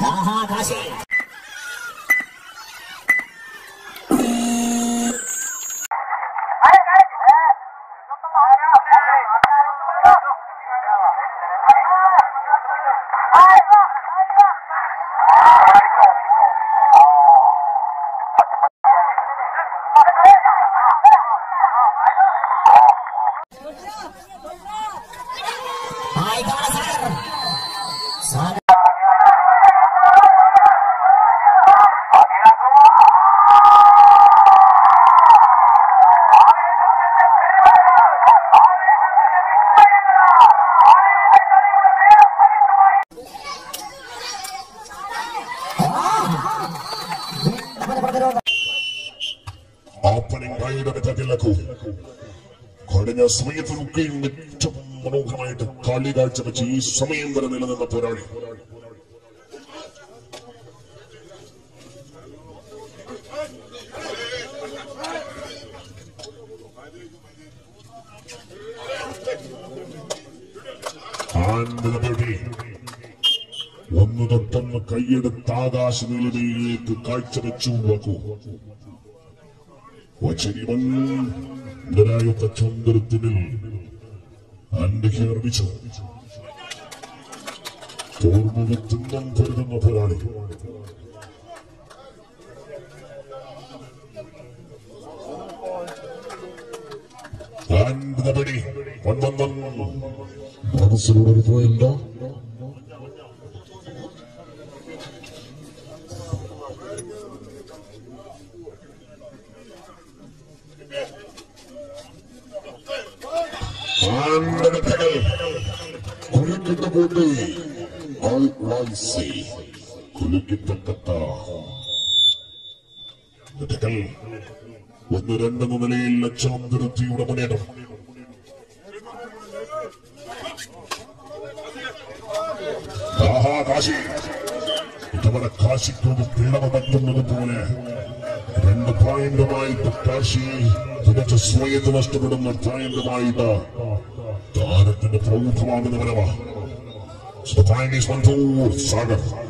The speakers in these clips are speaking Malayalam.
Kaha Kashi. ഓപ്പണിംഗ് പറ്റില്ലക്കു കഴിഞ്ഞ സമയത്തിനൊക്കെയും ഏറ്റവും മനോഹരമായിട്ട് കളി കാഴ്ചവെച്ച് ഈ സമയം വരെ നിലനിന്ന പോരാളി. ഒന്ന് തൊട്ടൊന്ന് കൈയെടുത്ത് ആകാശനിലയിലേക്ക് കാഴ്ചവെച്ചു വക്കൂ വചനിവൻ നിരായുത്ത ചന്ദ്രത്തിനിൽ അന്വേഷിച്ചു നിർമ്മിച്ചു തോർമുഖത്തുന്നം കരുതുന്ന പോരാളി മനസ്സിലൂടെ പോയില്ല? നിർത്തിയുടെ മുന്നേറ്റം. കാശി ഇതവരെ കാശിക്കൊന്ന് പിളവ പറ്റുന്നത് പോലെ രണ്ട് പോയിന്റുമായിട്ട് കാശി തികച്ച സ്വയത്ത് നഷ്ടപ്പെടുന്ന പോയിന്റുമായിട്ട് താരത്തിന്റെ പ്രൗഢമാകുന്ന വരവ So the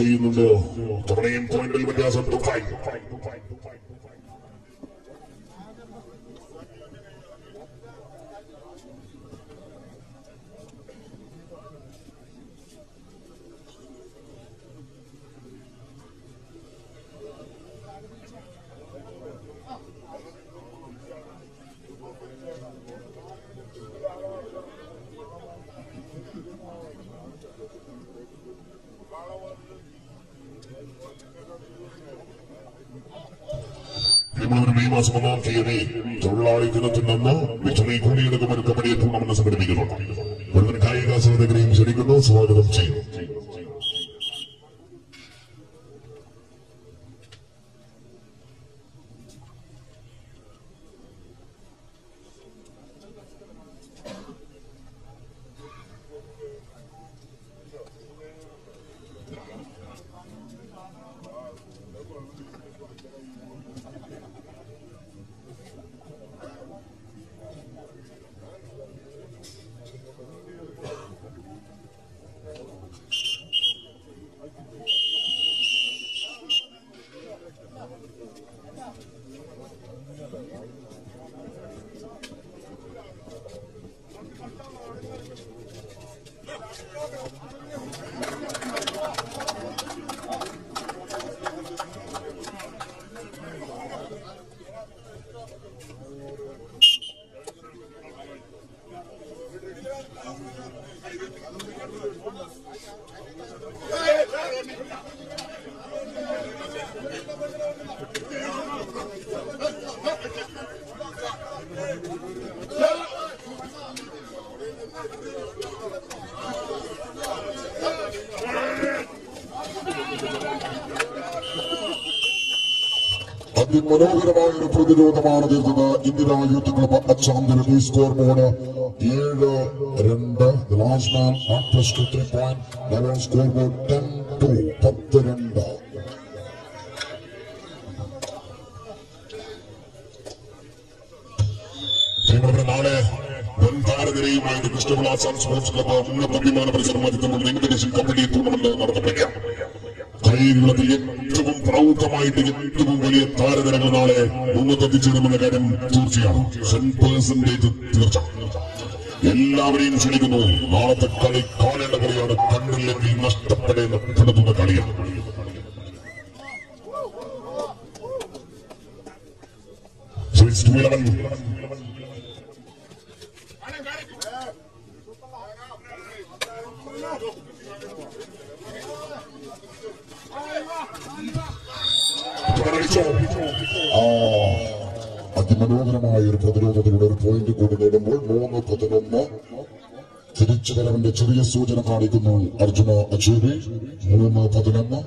ചെയ്യുന്നുണ്ട്. തവണയും പോയിന്റിൽ വ്യത്യാസം. ഒന്നാം തീയതി തൊഴിലാളി ദിനത്തിൽ നിന്ന് വിറ്ററി കൂലിയെടുക്കുമെന്ന് കബഡി ടൂർണമെന്റ് സംഘടിപ്പിക്കുന്നുണ്ട് മുഴുവൻ ക്ഷണിക്കുന്നു സ്വാഗതം ചെയ്യുന്നു. അതിമനോഹരമായ ഒരു പ്രതിരോധമാണ് തീർത്തത് ഇന്ദിര യൂത്ത് ക്ലബ് അച്ചാന്തര സ്കോർ ബോർഡ് ഏഴ് രണ്ട് ലാസ്റ്റ് സ്കോർ ബോർഡ് ടു പത്ത് രണ്ട്. നാളെ വൻഭാരതരെയുമായിട്ട് കൃഷ്ണവിലാസ് ആൻഡ് സ്പോർട്സ് ക്ലബ്ബ് തീർച്ചയാണ് എല്ലാവരെയും ക്ഷണിക്കുന്നു. നാളത്തെ കളി കാണേണ്ട കളിയാണ് കണ്ണില്ലെങ്കിൽ നഷ്ടപ്പെടേണ്ടപ്പെടുത്തുന്ന കളിയാണ് to 11. അതിമനോഹരമായ ഒരു പ്രതിരോധത്തിലൂടെ ഒരു പോയിന്റ് കൂടി നേടുമ്പോൾ മൂന്ന് പതിനൊന്ന്. തിരിച്ചു വരവിന്റെ ചെറിയ സൂചന കാണിക്കുന്നു അർജുന അച്ചേരി മൂന്ന് പതിനൊന്ന്.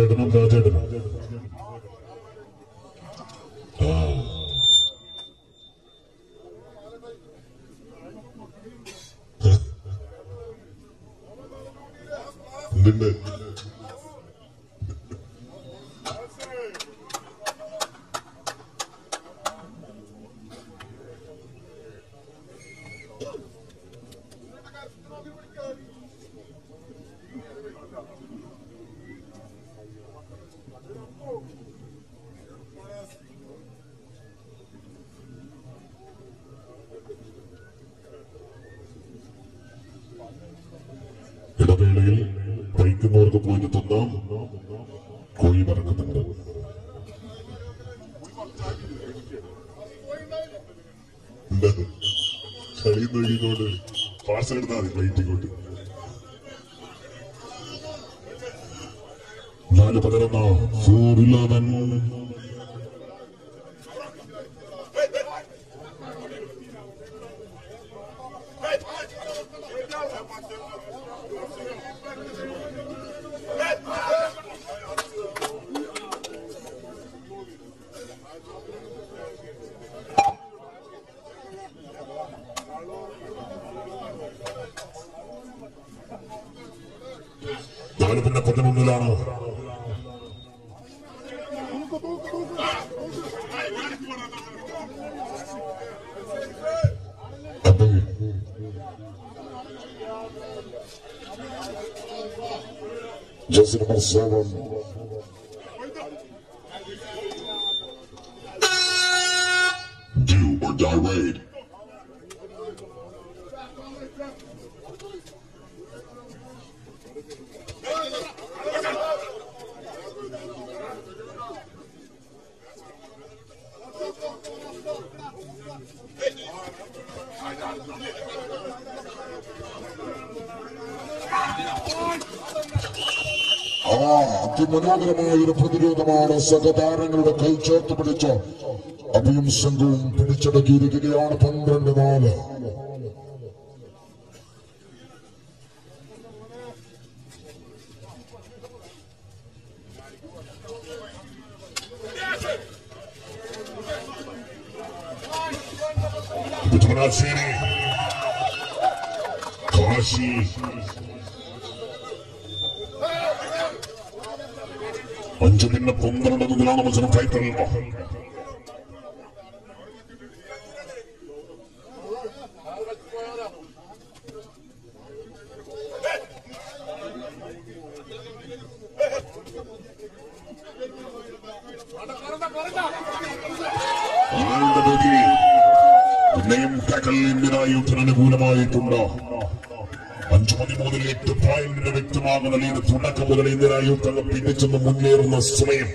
చేతను దాచేదను പാർസൽ എടുത്താൽ മതി പ്ലേറ്റ് ഇങ്ങോട്ട്. നാല് പതിനൊന്നോ ഫോർ somos അതിമനോഹരമായ ഒരു പ്രതിരോധമാണ് സഹതാരങ്ങളുടെ കൈ ചേർത്ത് പിടിച്ച. അഭിയും സംഘവും പിടിച്ചടക്കിയിരിക്കുകയാണ് പന്ത്രണ്ട് നാല്. യുദ്ധത്തിന് അനുകൂലമായിട്ടുണ്ട് അഞ്ചു മണി മുതൽ എട്ട് പോയിന്റിന് വ്യക്തമാകുന്ന ലീഡ് തുടക്കം മുതൽ ഇന്ത്യനായ പിന്നിച്ചെന്ന് മുന്നേറുന്ന സമയം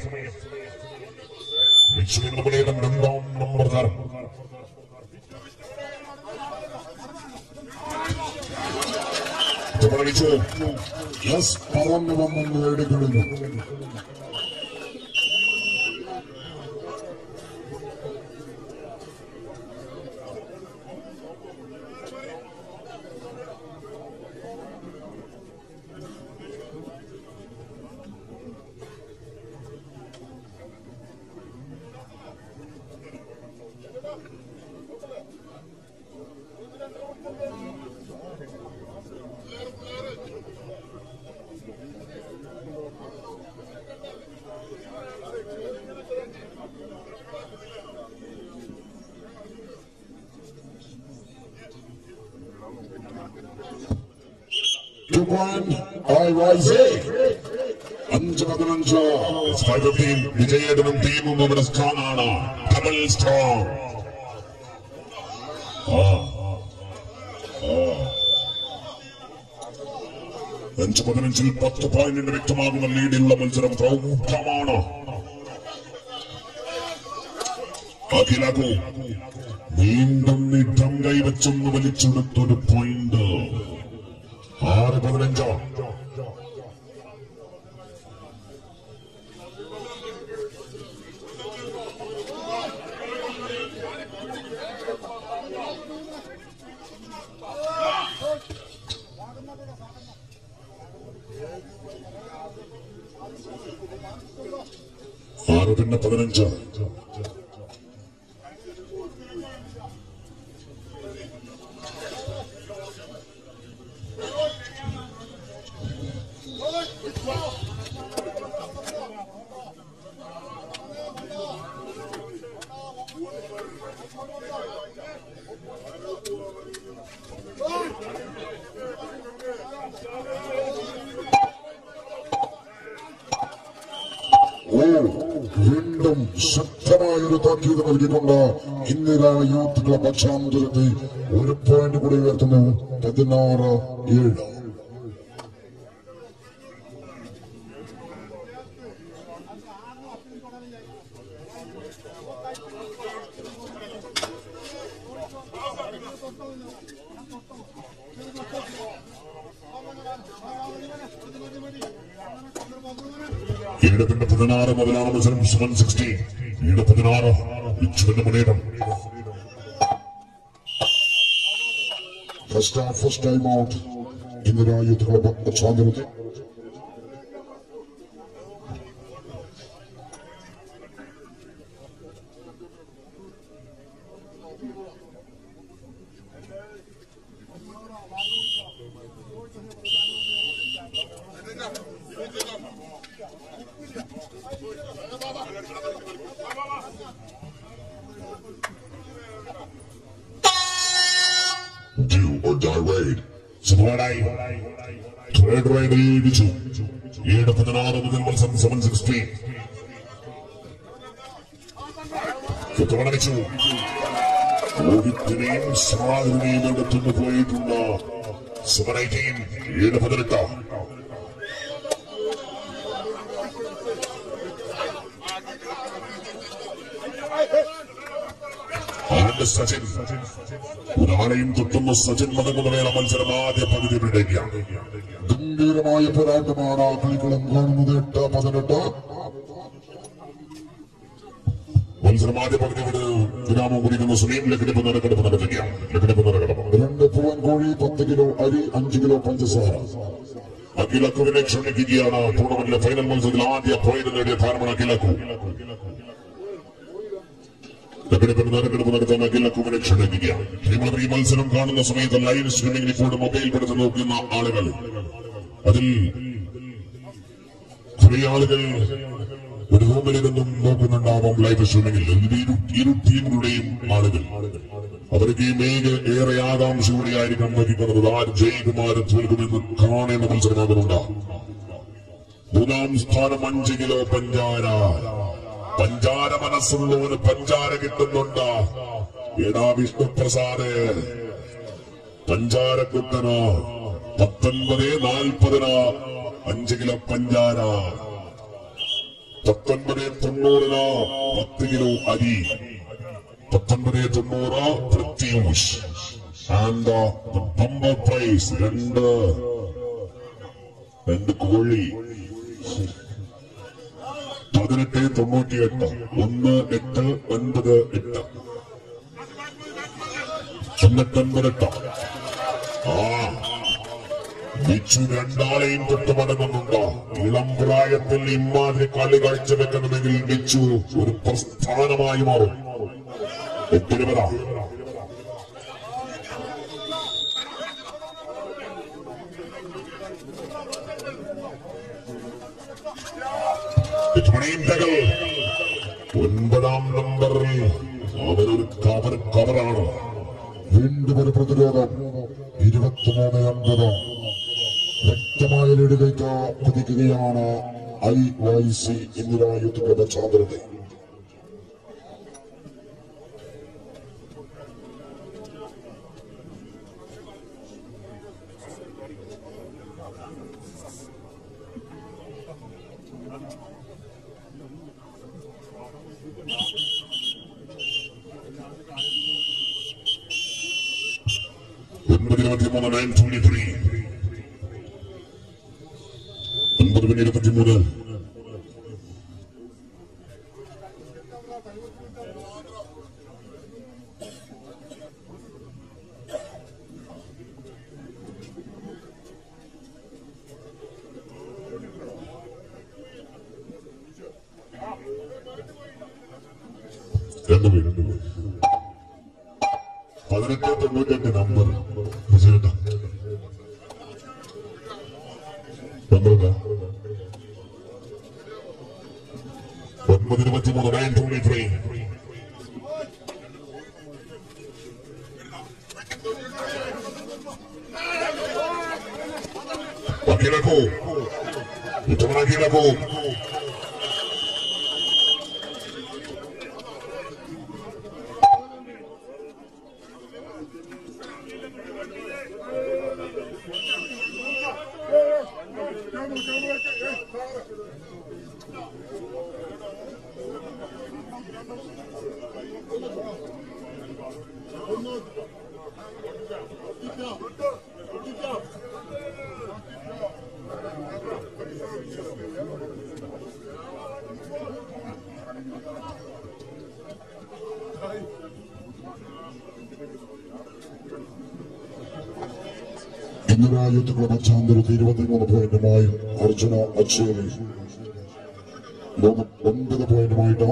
അഞ്ച് ടീം അഞ്ച് പതിനഞ്ചിൽ പത്ത് പോയിന്റിന് വ്യക്തമാകുന്ന ലീഡിലുള്ള മത്സരം പ്രൗഢമാണ് അഖിലാക്കു വീണ്ടും ഇടം കൈവച്ചൊന്ന് വലിച്ചെടുത്തൊരു പോയിന്റ് ആറ് പതിനഞ്ചോ ആറ് പിന്നെ പതിനഞ്ച് ഓ വീണ്ടും ശക്തമായൊരു താക്കീത് നൽകിക്കൊണ്ട് ഇന്നിതാണ് യൂത്ത് ക്ലബ് അക്ഷാന്തരത്തെ ഒരു പോയിന്റ് കൂടി ഉയർത്തുന്നു. പതിനാറ് ഏഴ്. ഈടത്തിന്റെ പതിനാറ് മുതലാണ് മത്സരം. Seven sixty First time, first time out in the Rayuth Club at Chandrati. Third റൈഡിൽ ഇടിച്ചു ഏഴ് പതിനാറ് മുതൽ മത്സരം സെവൻ സിക്സ്റ്റി തുറന്നടിച്ചു രോഹിത്തിനെയും സ്വാതിനെയും എടുത്തുകൊണ്ട് പോയിട്ടുണ്ട് സെവൻ എയ്റ്റീൻ ഏഴ് പതിനെട്ട് ആണ്ട് സച്ചിൻ ഒരാളെയും തൊട്ടുന്ന സച്ചിൻ മതകുലവേള മത്സരം ആദ്യ പകുതി വിടയ്ക്കാം ഗംഭീര ഗംഭീരമായ പോരാട്ടമാണ് കളിക്കളം കാണുന്നത് എട്ട് പതിനെട്ട്. മത്സരം ആദ്യ പകുതി വിരാമം കുടിക്കുന്ന സുനീം ലക്കിടിപ്പ് നിറക്കെടുപ്പ് നടത്തുകയാണ്. ലക്കിടിപ്പ് നിറക്കെടുപ്പ്. രണ്ട് പൂവൻ കോഴി പത്ത് കിലോ അരി അഞ്ച് കിലോ പഞ്ചസാര. അഖിലക്കുവിനെ ക്ഷണിക്കുകയാണ് ടൂർണമെന്റിലെ ഫൈനൽ മത്സരത്തിൽ ആദ്യ പോയിന്റ് നേടിയ താരമാണ് അഖിലക്കു. ലക്കിടിപ്പിന് നിറക്കെടുപ്പ് നടത്താൻ അഖിലക്കുവിനെ ക്ഷണിക്കുകയാണ് നിങ്ങൾ ഈ മത്സരം കാണുന്ന സമയത്ത് ലൈവ് സ്ട്രീമിംഗിൽ ഇപ്പോൾ മൊബൈൽ പെടുത്ത് നോക്കുന്ന ആളുകൾ അതിൽ കുറെ ആളുകൾ ഒരു റൂമിലിരുന്നും നോക്കുന്നുണ്ടാവാം ലൈവ് സ്ട്രീമിംഗിൽ ഇരു ടീമുകളുടെയും ആളുകൾ അവർക്ക് ഈ മേഘ ഏറെ ആകാംക്ഷയോടെ ആയിരിക്കും വഹിക്കുന്നത് ആര് ജയകുമാരൻ തോൽക്കുമെന്ന് കാണേണ്ട മത്സരമാകുന്നുണ്ട് മൂന്നാം സ്ഥാനം അഞ്ച് കിലോ പഞ്ചാര. പഞ്ചാര മനസ്സുള്ളവന് പഞ്ചാര കിട്ടുന്നുണ്ട്? എടാ പഞ്ചാര പഞ്ചാരക്കുട്ടന് പത്തൊൻപത് നാൽപ്പതിന് അഞ്ച് കിലോ പഞ്ചാര. പത്തൊൻപത് തൊണ്ണൂറിന് പത്ത് കിലോ അരി. പത്തൊൻപത് തൊണ്ണൂറ് പ്രത്യൂഷ്. ആൻഡ് രണ്ട്. രണ്ട് കോഴി. പതിനെട്ട് തൊണ്ണൂറ്റി എട്ട് ഒന്ന് എട്ട് ഒൻപത് എട്ട്. തൊണ്ണൂറ്റൊൻപതെട്ട്? ആ. ബിച്ചു രണ്ടാളെയും തൊട്ട് മടങ്ങുന്നുണ്ട്? ഇളം പ്രായത്തിൽ ഇമാതിരി കളി കാഴ്ചവെക്കണമെങ്കിൽ ബിച്ചു ഒരു പ്രസ്ഥാനമായി മാറും. എട്ടിരുപത. മണിയന്തകൾ ഒൻപതാം നമ്പറിൽ അവരൊരു കവർ കവറാണ് വീണ്ടും ഒരു പ്രതിരോധം. ഇരുപത്തിമൂന്ന് അൻപത് വ്യക്തമായ ലീഡിലേക്ക് കുതിക്കുകയാണ് ഐ വൈ സി ഇന്ദിരായുദ്ധ ചാന്ദ്രത ഒൻപത് ഇരുപത്തിമൂന്ന് നയൻ ട്വന്റി ത്രീ ഒൻപത് പിന്നെ ഇരുപത്തിമൂന്ന്. അഖിലക്കോ ഇത്തവണ അഖിലക്കോ ഇന്ദിരാ യൂത്ത് ക്ലബ് ചാന്തരത്ത് ഇരുപത്തിമൂന്ന് പോയിന്റുമായി അർജുന അച്ചേരി. ഒൻപത് പോയിന്റുമായിട്ട്.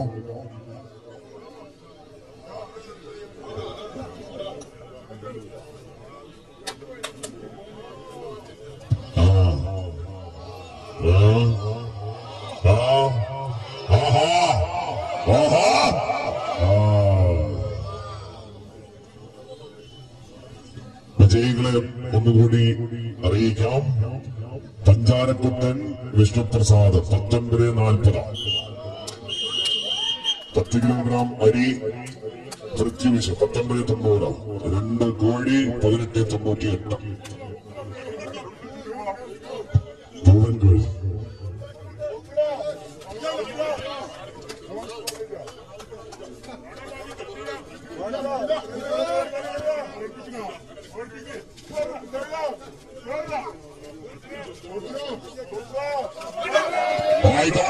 വിജയികളെ ഒന്നുകൂടി അറിയിക്കാം പഞ്ചാരക്കുട്ടൻ വിഷ്ണുപ്രസാദ് പത്തൊൻപത് നാൽപ്പത്. പത്ത് കിലോഗ്രാം അരി പൃഥ്വിഷ് പത്തൊൻപത് തൊണ്ണൂറ്. രണ്ട് കോഴി പതിനെട്ട് തൊണ്ണൂറ്റി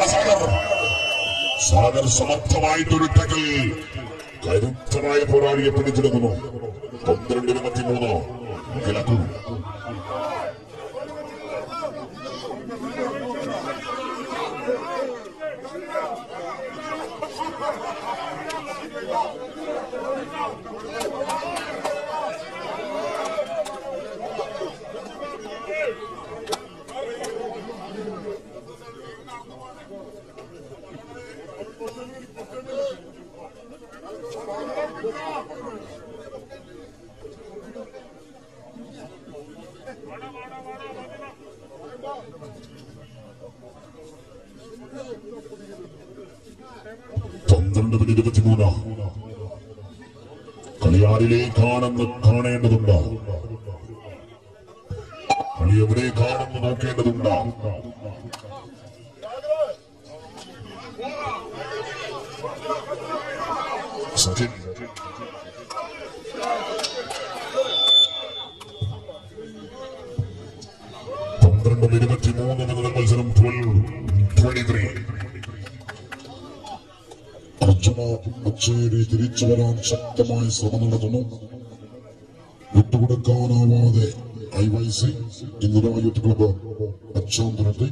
സാഗർ സാഗർ സമർത്ഥമായിട്ടൊരു ടകൽ കരുത്തമായ പോരാളിയെ പിടിച്ചെടുക്കുന്നു പന്ത്രണ്ട് ഇരുപത്തിമൂന്ന് കിഴക്കു മിനിറ്റ് ഇരുപത്തിമൂന്ന്. കളിയാറിലേക്കാണെന്ന് കാണേണ്ടതുണ്ട്. കളി എവിടേക്കാണെന്ന് നോക്കേണ്ടതുണ്ട്. സച്ചിൻ. പന്ത്രണ്ട് ഇരുപത്തിമൂന്ന് മുതൽ മത്സരം ട്വൽവ് ട്വന്റി ത്രീ അർജുന അച്ചേരി തിരിച്ചു വരാൻ ശക്തമായ ശ്രമം നടത്തുന്നു. വിട്ടുകൊടുക്കാനാവാതെ I Y C Indira youth club പശ്ചാത്തലത്തിൽ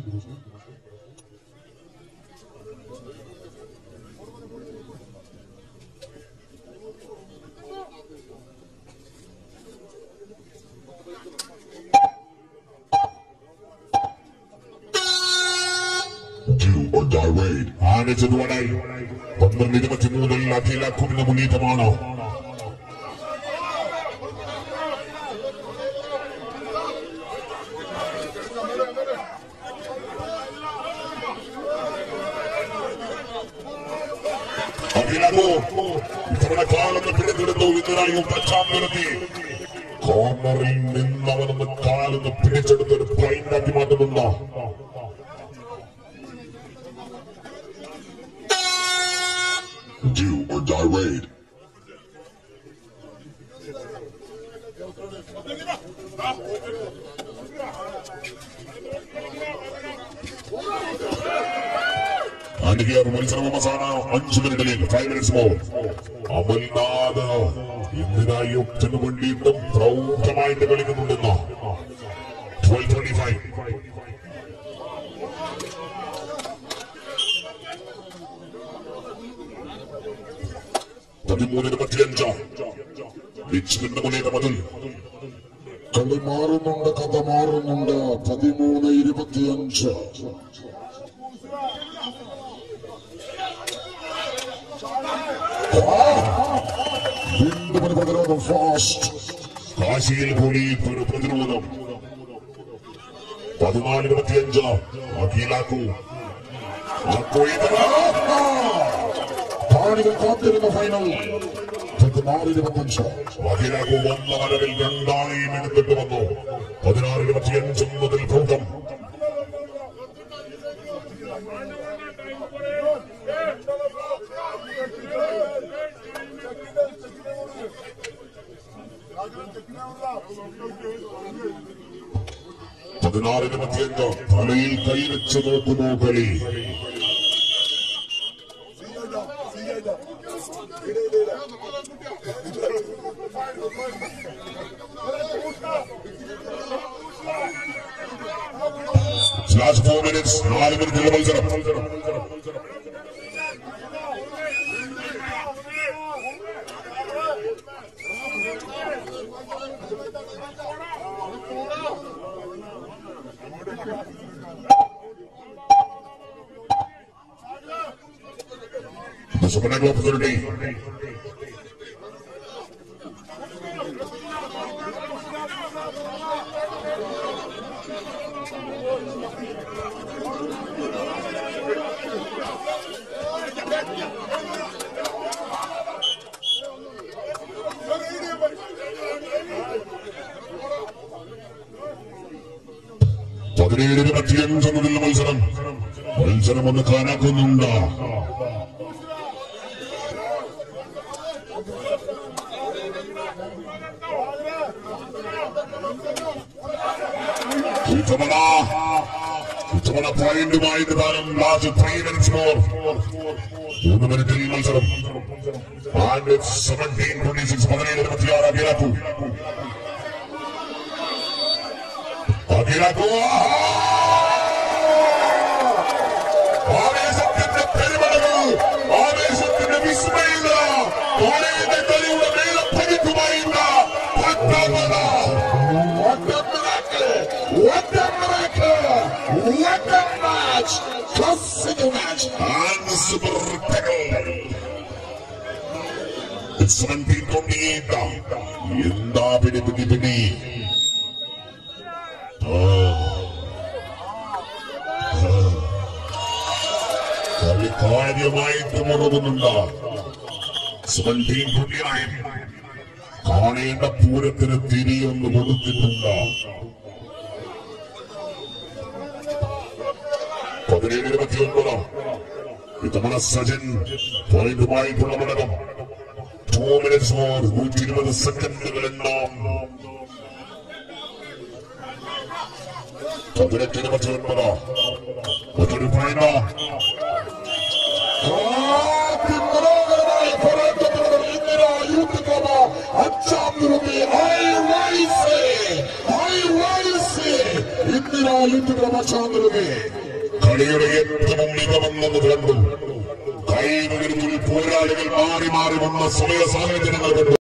Do or die raid. ആനച്ചതുവടായി പന്ത്രണ്ട് ഇരുപത്തിമൂന്നിൽ അഖിലാക്കുവിന്റെ മുന്നേറ്റമാണ് അനികിയർ മത്സരം അവസാന അഞ്ച് മിനിറ്റിലേക്ക് five minutes more Amalnath Indira the വേണ്ടിയിട്ടും പ്രൗഢമായിട്ട് കളിക്കുന്നുണ്ടെന്ന്. ട്വൽവ് ട്വന്റി ഫൈവ് പതിമൂന്ന് ഇരുപത്തിയഞ്ച് റിച്ച്മണ്ട് മുന്നേറ്റം അതിൽ. ഇരുപത്തിയഞ്ച് വീണ്ടും പ്രതിരോധം ഫാസ്റ്റ് കാശിയിൽ കൂടി ഒരു പ്രതിരോധം. പതിനാല് ഇരുപത്തിയഞ്ച്. അഖിലാക്കു. കാത്തിരുന്ന ഫൈനൽ പതിനാറ് ഇരുപത്തഞ്ച് വഹിരാഗു വന്ന വരവിൽ രണ്ടായും എടുത്തിട്ട് വന്നു. പതിനാറ് ഇരുപത്തിയഞ്ച് മുതൽ ഭൂതം പതിനാറ് ഇരുപത്തിയഞ്ച് തലയിൽ കൈവച്ച് നോക്കുന്നു കളി ലാസ്റ്റ് ഫോർ മിനിറ്റ്സ് നാല് മിനിറ്റുള്ള മത്സരം. The Supernatural ഇത്തവണ ഇത്തവണ പോയിന്റുമായിട്ട് താരം ലാസ്റ്റ് ത്രീ മിനിറ്റ്സ് മോർ മൂന്ന് മിനിറ്റിൽ മത്സരം. ആൻഡ് സെവന്റീൻ ട്വന്റി സിക്സ് പതിനേഴ് ഇരുപത്തിയാറ് അഖിലാക്കു. അഖിലാക്കു. ആവേശത്തിന്റെ പെരുമഴകൾ ആവേശത്തിന്റെ വിസ്മയില്ല A match! Classic match! And super! It's 1728. എന്താ പിടി പിടി പിടി കളി കാര്യമായിട്ട് മുറുകുന്നുണ്ട് സെവന്റീൻ ട്വന്റി നയൻ കാണേണ്ട പൂരത്തിന് തിരിയൊന്ന് കൊടുത്തിട്ടുണ്ട് പതിനേഴ് ഇരുപത്തി ഒൻപത് ഇത്തവണ സജൻ പോയിന്റുമായിട്ടുള്ള മടക്കം ടൂ മിനിറ്റ്സ് മോർ നൂറ്റി ഇരുപത് സെക്കൻഡുകൾ എണ്ണാം പതിനെട്ട് ഇരുപത്തി ഒൻപത് മറ്റൊരു പോയിന്റ് അതിമനോഹരമായി പരാജയപ്പെടുന്നത് ഇന്ദിര യൂത്ത് ക്ലബ് അഞ്ചാം കളിയുടെ ഏറ്റവും മികവെന്നത് കണ്ടു കൈകളിൽ പോരാളികൾ മാറി മാറി വന്ന സമയ സാഹചര്യങ്ങൾ കണ്ടു